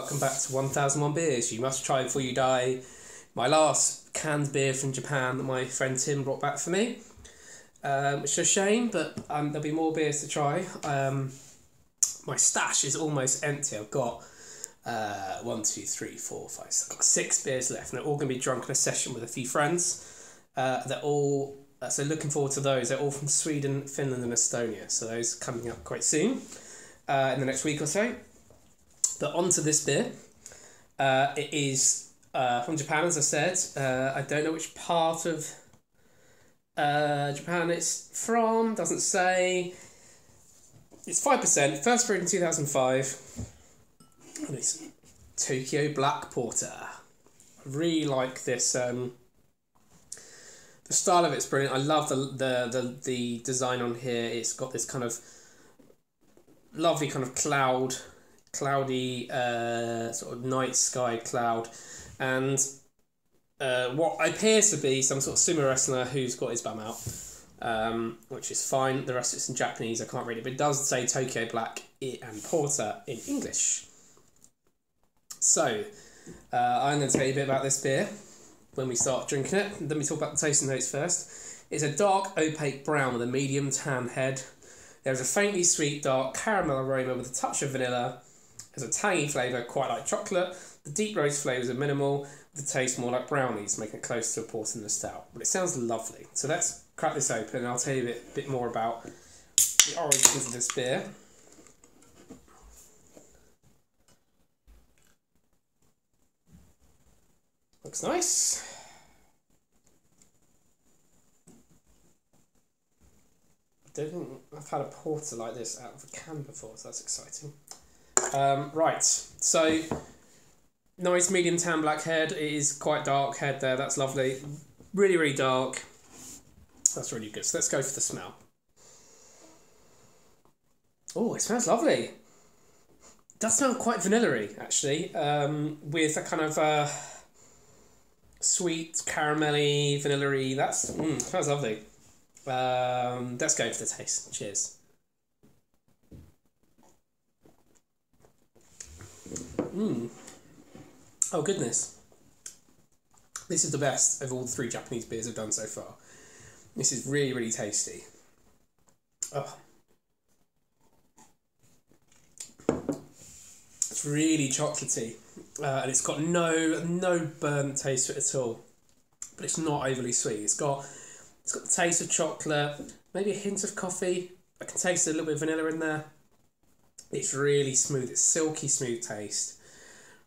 Welcome back to 1001 Beers. You must try before you die. My last canned beer from Japan that my friend Tim brought back for me. Um, which is a shame, but um, there'll be more beers to try. Um, my stash is almost empty. I've got uh, one, two, three, four, five, six. I've got six beers left, and they're all going to be drunk in a session with a few friends. Uh, they're all uh, so looking forward to those. They're all from Sweden, Finland, and Estonia. So those coming up quite soon, uh, in the next week or so. But onto this beer. Uh, it is uh, from Japan, as I said. Uh, I don't know which part of uh, Japan it's from. Doesn't say. It's five percent. First brewed in two thousand five. And it's Tokyo Black Porter. I really like this. Um, the style of it's brilliant. I love the, the the the design on here. It's got this kind of lovely kind of cloud, cloudy uh, sort of night sky cloud, and uh, what appears to be some sort of sumo wrestler who's got his bum out, um, which is fine. The rest of it's in Japanese. I can't read it, but it does say Tokyo Black and Porter in English. So, uh, I'm going to tell you a bit about this beer when we start drinking it. Let me talk about the tasting notes first. It's a dark opaque brown with a medium tan head. There's a faintly sweet dark caramel aroma with a touch of vanilla. There's a tangy flavour, quite like chocolate. The deep roast flavours are minimal, the taste more like brownies, making it close to a porter and stout. But it sounds lovely. So let's crack this open and I'll tell you a bit, bit more about the origins of this beer. Looks nice. I don't think I've had a porter like this out of a can before, so that's exciting. Um, right, so nice medium tan black head. It is quite dark head there. That's lovely. Really, really dark. That's really good. So let's go for the smell. Oh, it smells lovely. It does smell quite vanilla actually, um, with a kind of uh, sweet, caramelly, vanilla That's mm, smells lovely. Um, let's go for the taste. Cheers. Mmm. Oh goodness. This is the best of all the three Japanese beers I've done so far. This is really, really tasty. Oh. It's really chocolatey. Uh, and it's got no no burnt taste to it at all. But it's not overly sweet. It's got it's got the taste of chocolate, maybe a hint of coffee. I can taste a little bit of vanilla in there. It's really smooth. It's silky smooth taste.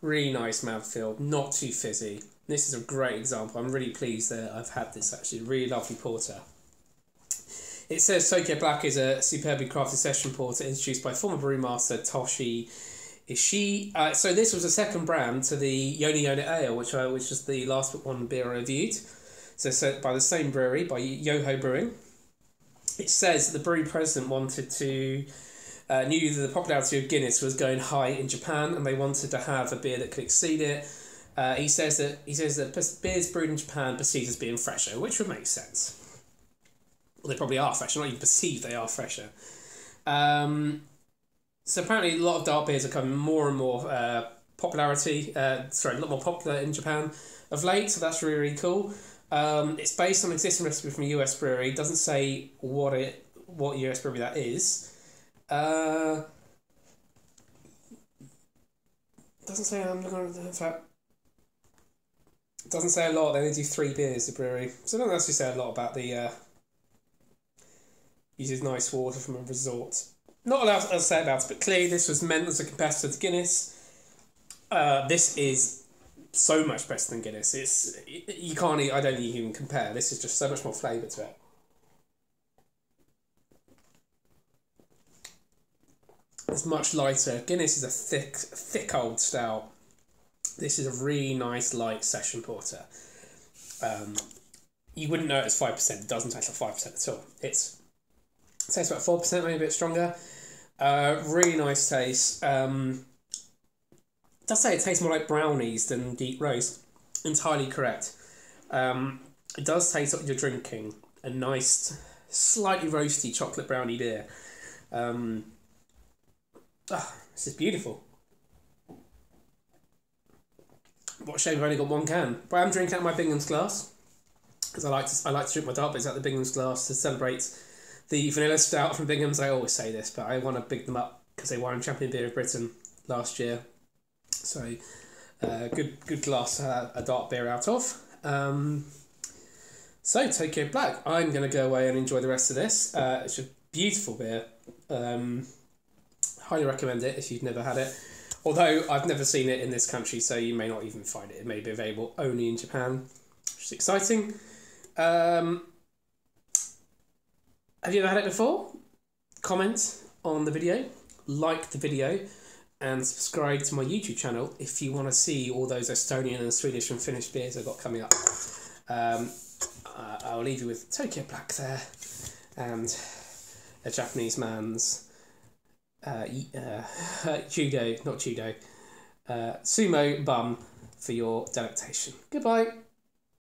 Really nice mouthfeel, not too fizzy. This is a great example. I'm really pleased that I've had this actually. Really lovely porter. It says Tokyo Black is a superbly crafted session porter introduced by former brewmaster Toshi Ishii. Uh, so this was a second brand to the Yona Yona Ale, which I, which was the last one beer I reviewed. So, so by the same brewery, by Yoho Brewing. It says the brewery president wanted to uh, knew that the popularity of Guinness was going high in Japan, and they wanted to have a beer that could exceed it. Uh, he says that he says that beers brewed in Japan perceived as being fresher, which would make sense. Well, they probably are fresher, not even perceived they are fresher. Um, so apparently, a lot of dark beers are coming more and more uh, popularity. Uh, sorry, a lot more popular in Japan of late. So that's really really cool. Um, it's based on an existing recipe from a US brewery. It doesn't say what it what US brewery that is. Uh, doesn't say I'm looking at the fact. Doesn't say a lot. They only do three beers. The brewery, so that doesn't actually say a lot about the. Uh, uses nice water from a resort. Not a lot to say about it, but clearly this was meant as a competitor to Guinness. Uh, this is so much better than Guinness. It's you can't. I don't even compare. This is just so much more flavour to it. It's much lighter. Guinness is a thick, thick old stout. This is a really nice light session porter. Um, you wouldn't know it's five percent. It doesn't taste like five percent at all. It's it tastes about four percent, maybe a bit stronger. Uh, really nice taste. Um, does say it tastes more like brownies than deep roast. Entirely correct. Um, it does taste like you're drinking a nice, slightly roasty chocolate brownie beer. Um, Oh, this is beautiful. What shame I've only got one can. But I'm drinking out my Bingham's glass because I like to I like to drink my dark beers out the Bingham's glass to celebrate the vanilla stout from Bingham's. I always say this, but I want to big them up because they won champion beer of Britain last year. So, uh, good good glass uh, a dark beer out of. Um, so Tokyo Black. I'm going to go away and enjoy the rest of this. Uh, it's a beautiful beer. Um, highly recommend it if you've never had it. Although I've never seen it in this country, so you may not even find it. It may be available only in Japan, which is exciting. Um, have you ever had it before? Comment on the video, like the video, and subscribe to my YouTube channel if you want to see all those Estonian and Swedish and Finnish beers I've got coming up. Um, uh, I'll leave you with Tokyo Black there and a Japanese man's uh, uh, judo, not judo, uh, sumo bum for your delectation. Goodbye.